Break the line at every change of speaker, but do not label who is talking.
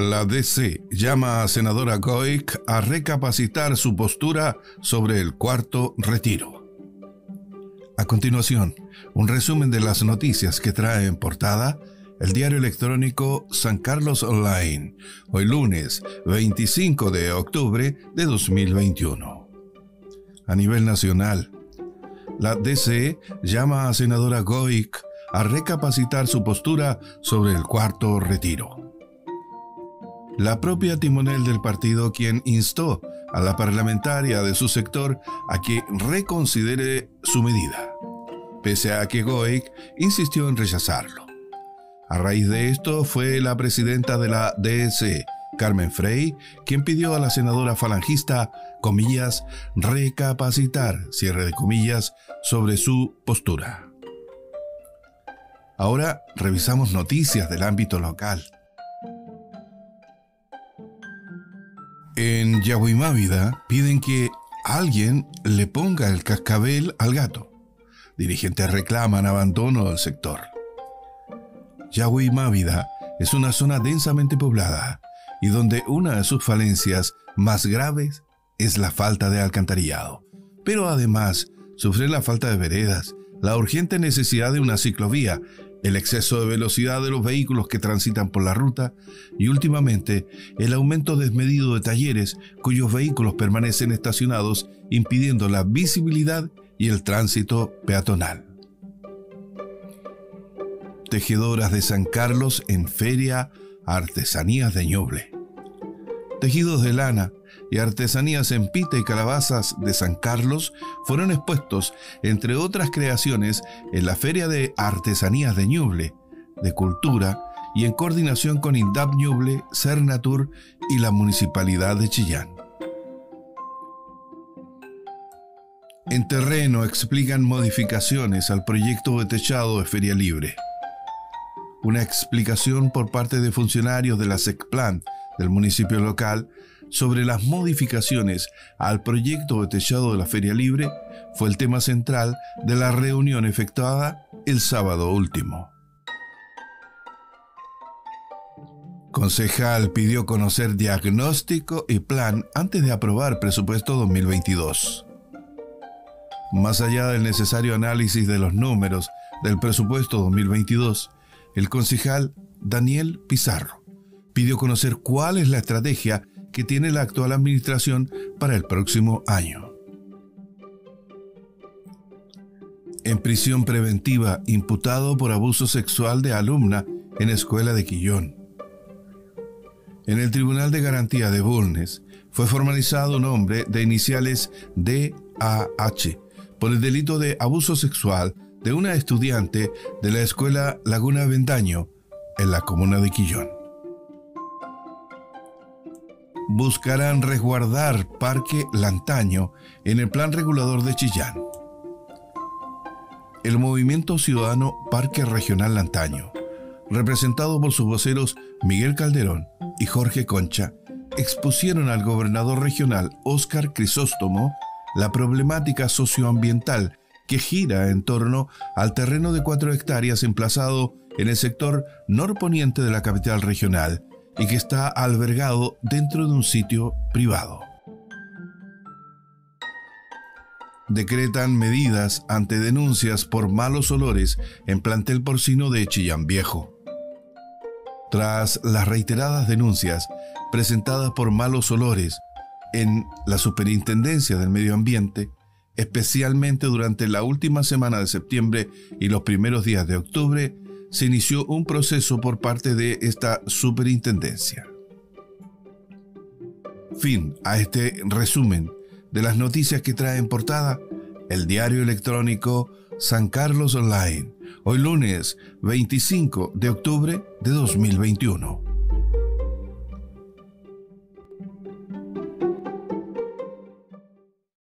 La DC llama a senadora Goik a recapacitar su postura sobre el cuarto retiro. A continuación, un resumen de las noticias que trae en portada el diario electrónico San Carlos Online, hoy lunes 25 de octubre de 2021. A nivel nacional, la DC llama a senadora Goik a recapacitar su postura sobre el cuarto retiro. La propia timonel del partido quien instó a la parlamentaria de su sector a que reconsidere su medida, pese a que Goik insistió en rechazarlo. A raíz de esto fue la presidenta de la DS, Carmen Frey, quien pidió a la senadora falangista, comillas, recapacitar, cierre de comillas, sobre su postura. Ahora revisamos noticias del ámbito local. En Yahuimávida piden que alguien le ponga el cascabel al gato. Dirigentes reclaman abandono del sector. Yahuimávida es una zona densamente poblada y donde una de sus falencias más graves es la falta de alcantarillado. Pero además sufre la falta de veredas, la urgente necesidad de una ciclovía, el exceso de velocidad de los vehículos que transitan por la ruta y últimamente el aumento desmedido de talleres cuyos vehículos permanecen estacionados impidiendo la visibilidad y el tránsito peatonal. Tejedoras de San Carlos en Feria Artesanías de Ñuble. Tejidos de lana y artesanías en pita y calabazas de San Carlos fueron expuestos, entre otras creaciones, en la Feria de Artesanías de Ñuble, de Cultura, y en coordinación con INDAP Ñuble, Cernatur y la Municipalidad de Chillán. En terreno explican modificaciones al proyecto de techado de Feria Libre. Una explicación por parte de funcionarios de la SECPLAN del municipio local sobre las modificaciones al proyecto de techado de la Feria Libre fue el tema central de la reunión efectuada el sábado último. Concejal pidió conocer diagnóstico y plan antes de aprobar presupuesto 2022. Más allá del necesario análisis de los números del presupuesto 2022, el concejal Daniel Pizarro pidió conocer cuál es la estrategia que tiene la actual administración para el próximo año. En prisión preventiva, imputado por abuso sexual de alumna en escuela de Quillón. En el Tribunal de Garantía de Bulnes fue formalizado un hombre de iniciales DAH por el delito de abuso sexual de una estudiante de la escuela Laguna Vendaño en la comuna de Quillón buscarán resguardar Parque Lantaño en el Plan Regulador de Chillán. El movimiento ciudadano Parque Regional Lantaño, representado por sus voceros Miguel Calderón y Jorge Concha, expusieron al gobernador regional Óscar Crisóstomo la problemática socioambiental que gira en torno al terreno de cuatro hectáreas emplazado en el sector norponiente de la capital regional, y que está albergado dentro de un sitio privado. Decretan medidas ante denuncias por malos olores en plantel porcino de Chillán Viejo. Tras las reiteradas denuncias presentadas por malos olores en la Superintendencia del Medio Ambiente, especialmente durante la última semana de septiembre y los primeros días de octubre, se inició un proceso por parte de esta superintendencia. Fin a este resumen de las noticias que trae en portada el diario electrónico San Carlos Online, hoy lunes 25 de octubre de 2021.